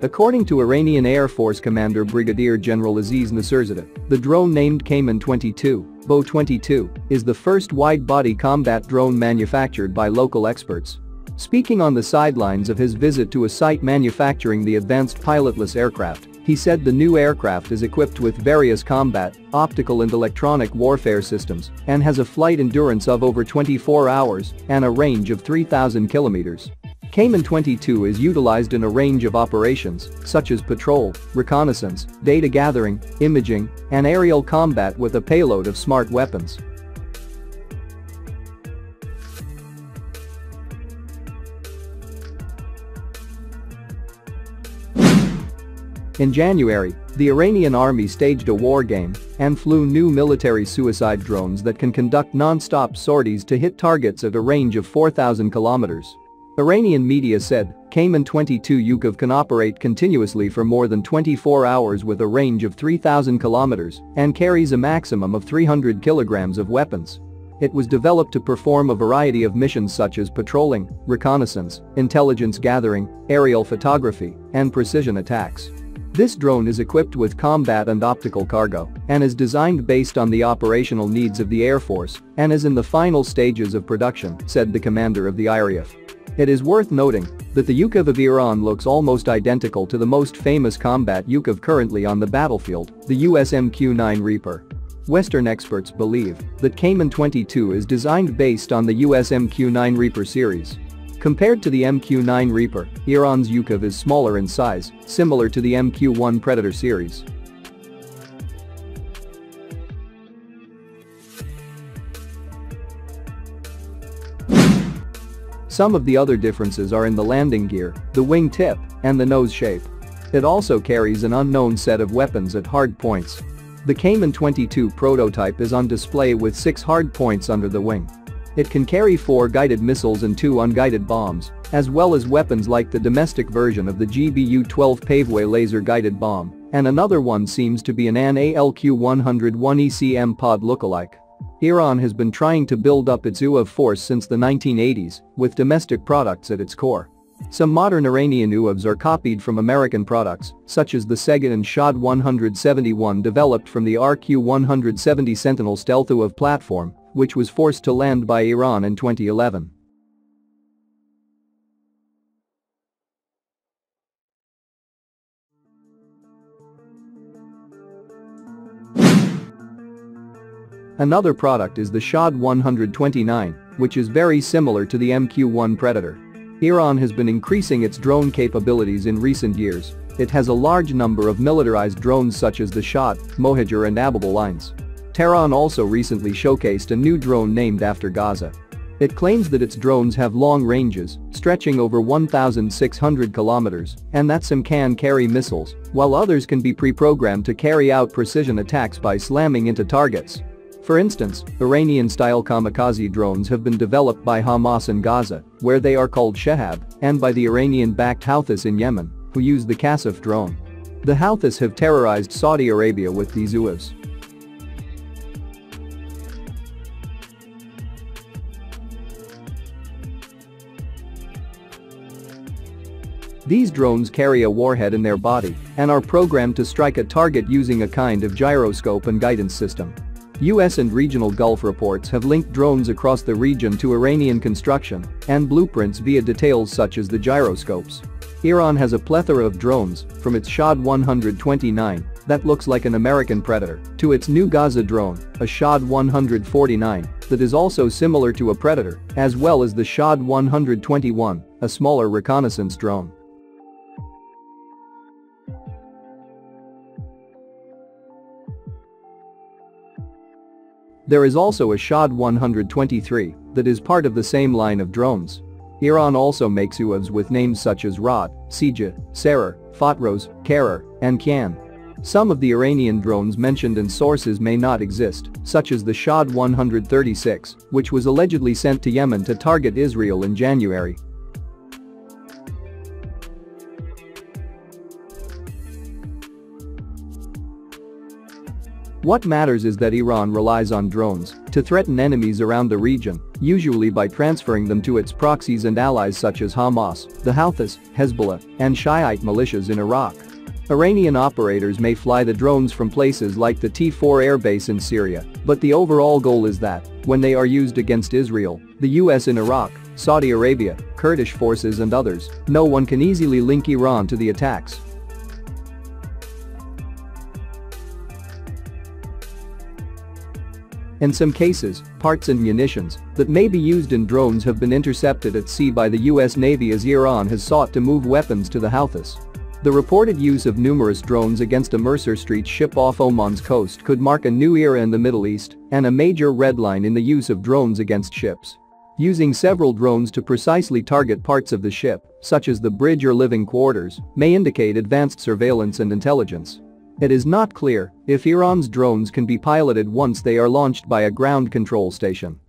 According to Iranian Air Force Commander Brigadier General Aziz Nasirzadeh, the drone named Kaman 22, Bo 22, is the first wide-body combat drone manufactured by local experts. Speaking on the sidelines of his visit to a site manufacturing the advanced pilotless aircraft, he said the new aircraft is equipped with various combat, optical and electronic warfare systems and has a flight endurance of over 24 hours and a range of 3,000 kilometers. Kaman 22 is utilized in a range of operations, such as patrol, reconnaissance, data gathering, imaging, and aerial combat with a payload of smart weapons. In January, the Iranian army staged a war game and flew new military suicide drones that can conduct non-stop sorties to hit targets at a range of 4,000 kilometers. Iranian media said, Kaman 22 UCAV can operate continuously for more than 24 hours with a range of 3,000 kilometers and carries a maximum of 300 kilograms of weapons. It was developed to perform a variety of missions such as patrolling, reconnaissance, intelligence gathering, aerial photography, and precision attacks. This drone is equipped with combat and optical cargo and is designed based on the operational needs of the Air Force and is in the final stages of production, said the commander of the IRIF. It is worth noting that the UCAV of Iran looks almost identical to the most famous combat UCAV currently on the battlefield, the US MQ-9 Reaper. Western experts believe that Kaman 22 is designed based on the US MQ-9 Reaper series. Compared to the MQ-9 Reaper, Iran's UCAV is smaller in size, similar to the MQ-1 Predator series. Some of the other differences are in the landing gear, the wing tip, and the nose shape. It also carries an unknown set of weapons at hard points. The Kaman 22 prototype is on display with six hard points under the wing. It can carry four guided missiles and two unguided bombs, as well as weapons like the domestic version of the GBU-12 Paveway laser-guided bomb, and another one seems to be an AN ALQ-101 ECM pod lookalike. Iran has been trying to build up its UAV force since the 1980s, with domestic products at its core. Some modern Iranian UAVs are copied from American products, such as the Segin and Shahed 171 developed from the RQ-170 Sentinel stealth UAV platform, which was forced to land by Iran in 2011. Another product is the Shahed 129, which is very similar to the MQ-1 Predator. Iran has been increasing its drone capabilities in recent years. It has a large number of militarized drones such as the Shahed, Mohajer and Ababil lines. Tehran also recently showcased a new drone named after Gaza. It claims that its drones have long ranges, stretching over 1,600 kilometers, and that some can carry missiles, while others can be pre-programmed to carry out precision attacks by slamming into targets. For instance, Iranian-style kamikaze drones have been developed by Hamas in Gaza, where they are called Shehab, and by the Iranian-backed Houthis in Yemen, who use the Qasif drone. The Houthis have terrorized Saudi Arabia with these UAVs. These drones carry a warhead in their body and are programmed to strike a target using a kind of gyroscope and guidance system. US and regional Gulf reports have linked drones across the region to Iranian construction and blueprints via details such as the gyroscopes. Iran has a plethora of drones, from its Shahed 129 that looks like an American Predator, to its new Gaza drone, a Shahed 149 that is also similar to a Predator, as well as the Shahed 121, a smaller reconnaissance drone. There is also a Shahed 123 that is part of the same line of drones. Iran also makes UAVs with names such as Rod, Sija, Sarir, Fotros, Karar, and Kian. Some of the Iranian drones mentioned in sources may not exist, such as the Shahed 136, which was allegedly sent to Yemen to target Israel in January. What matters is that Iran relies on drones to threaten enemies around the region usually by transferring them to its proxies and allies such as Hamas, the Houthis, Hezbollah, and Shiite militias in Iraq. Iranian operators may fly the drones from places like the T-4 airbase in Syria, but the overall goal is that, when they are used against Israel, the US in Iraq, Saudi Arabia, Kurdish forces and others, no one can easily link Iran to the attacks. In some cases, parts and munitions that may be used in drones have been intercepted at sea by the US Navy as Iran has sought to move weapons to the Houthis. The reported use of numerous drones against a Mercer Street ship off Oman's coast could mark a new era in the Middle East and a major red line in the use of drones against ships. Using several drones to precisely target parts of the ship, such as the bridge or living quarters, may indicate advanced surveillance and intelligence. It is not clear if Iran's drones can be piloted once they are launched by a ground control station.